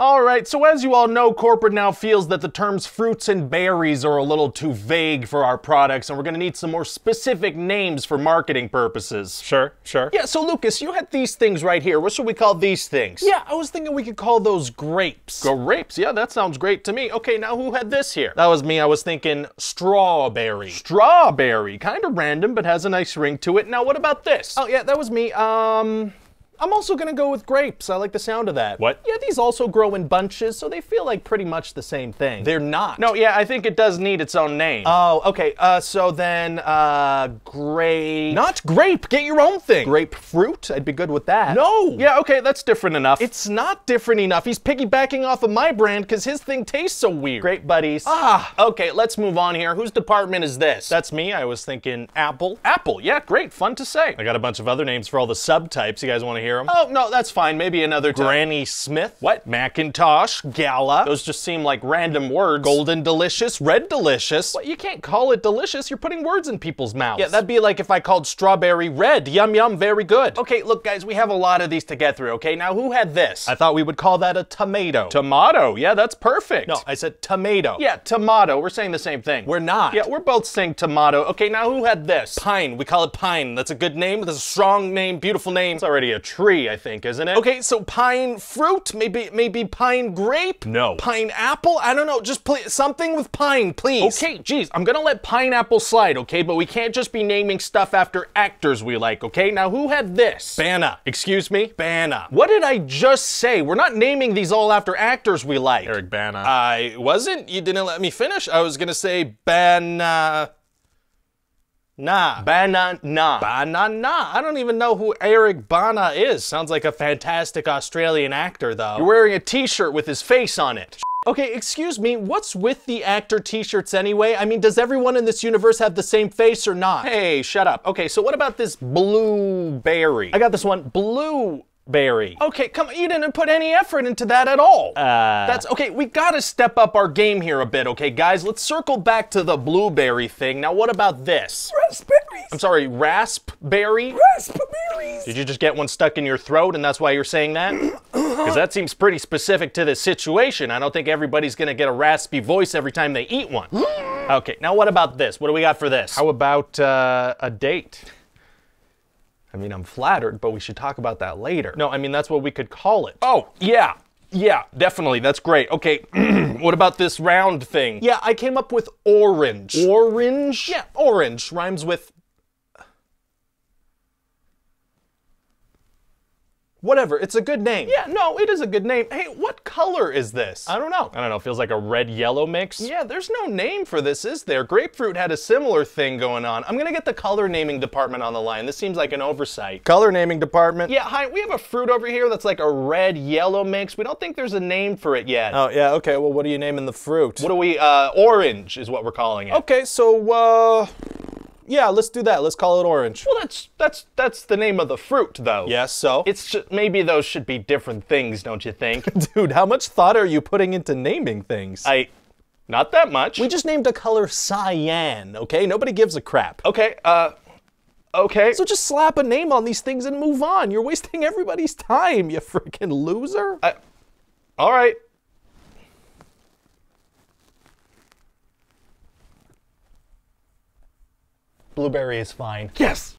All right, so as you all know, corporate now feels that the terms fruits and berries are a little too vague for our products, and we're gonna need some more specific names for marketing purposes. Sure, sure. Yeah, so Lucas, you had these things right here. What should we call these things? Yeah, I was thinking we could call those grapes. Grapes, yeah, that sounds great to me. Okay, now who had this here? That was me. I was thinking strawberry. Strawberry, kind of random, but has a nice ring to it. Now, what about this? Oh, yeah, that was me. Um, I'm also gonna go with grapes. I like the sound of that. What? Yeah, these also grow in bunches, so they feel like pretty much the same thing. They're not. No, yeah, I think it does need its own name. Oh, okay. Uh, so then, uh, grape. not grape. Get your own thing. grapefruit. I'd be good with that. No. Yeah, okay, that's different enough. it's not different enough. He's piggybacking off of my brand because his thing tastes so weird. Great buddies. Ah. Okay, let's move on here. Whose department is this? That's me. I was thinking apple. Apple. Yeah, great. Fun to say. I got a bunch of other names for all the subtypes. You guys want to hear them? Oh, no, that's fine. Maybe another time. Granny Smith. What? Macintosh, Gala. Those just seem like random words. Golden Delicious, Red Delicious. But you can't call it delicious. You're putting words in people's mouths. Yeah, that'd be like if I called strawberry red. Yum, yum, very good. Okay, look, guys, we have a lot of these to get through, okay? Now, who had this? I thought we would call that a tomato. tomato. Yeah, that's perfect. no, I said tomato. Yeah, tomato. We're saying the same thing. We're not. Yeah, we're both saying tomato. Okay, now who had this? Pine. We call it pine. That's a good name. That's a strong name, beautiful name. It's already a tree, I think, isn't it? Okay, so pine fruit, maybe maybe pine grape. No. Pineapple? I don't know. Just please something with pine, please. Okay, geez, I'm gonna let pineapple slide, okay? But we can't just be naming stuff after actors we like, okay? Now, who had this? Bana. Excuse me? Bana. What did I just say? We're not naming these all after actors we like. Eric Bana. I wasn't. You didn't let me finish. I was gonna say Bana. Nah. Banana. Banana. I don't even know who Eric Bana is. Sounds like a fantastic Australian actor, though. You're wearing a T-shirt with his face on it. Okay, excuse me, what's with the actor t-shirts anyway? I mean, does everyone in this universe have the same face or not? Hey, shut up. Okay, so what about this blueberry? I got this one, blueberry. Okay, come on, you didn't put any effort into that at all. Uh, That's okay, we gotta step up our game here a bit, okay, guys? Let's circle back to the blueberry thing. Now, what about this? raspberries. I'm sorry, raspberry? Raspberries. Did you just get one stuck in your throat and that's why you're saying that? Because that seems pretty specific to this situation. I don't think everybody's gonna get a raspy voice every time they eat one. okay, now what about this? What do we got for this? How about uh, a date? I mean, I'm flattered, but we should talk about that later. No, I mean, that's what we could call it. Oh, yeah. Yeah, definitely. That's great. Okay, what about this round thing? Yeah, I came up with orange. Orange? yeah, orange rhymes with. Whatever, it's a good name. Yeah, no, it is a good name. Hey, what color is this? I don't know. I don't know. Feels like a red yellow mix. Yeah, there's no name for this, is there? Grapefruit had a similar thing going on. I'm gonna get the color naming department on the line. This seems like an oversight. Color naming department. Yeah, hi, we have a fruit over here that's like a red yellow mix. We don't think there's a name for it yet. Oh yeah. Okay. Well, what are you naming the fruit? what do we, uh, orange is what we're calling it. Okay. So uh, yeah, let's do that. Let's call it orange. Well, that's, that's, that's the name of the fruit, though. Yes. So. It's just, maybe those should be different things, don't you think? Dude, how much thought are you putting into naming things? I, not that much. we just named a color cyan. Okay. Nobody gives a crap. okay, uh, okay. So just slap a name on these things and move on. You're wasting everybody's time, you freaking loser. I, All right. Blueberry is fine. Yes.